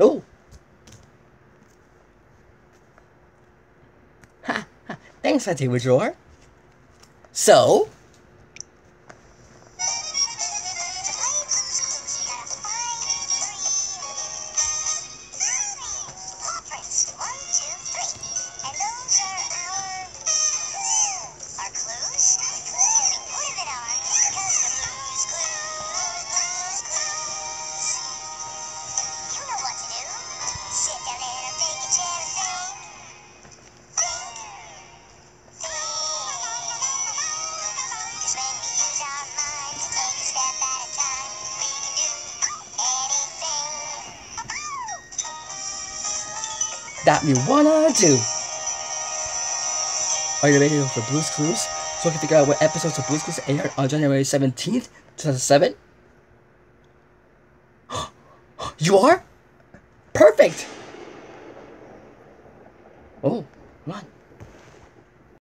Oh. Ha, ha. Thanks, Auntie Withdrawer. So, that we wanna do. Are you ready for Blue's Clues? So you can figure out what episodes of Blue's Clues aired on January 17th, 2007? you are? Perfect! Oh, run.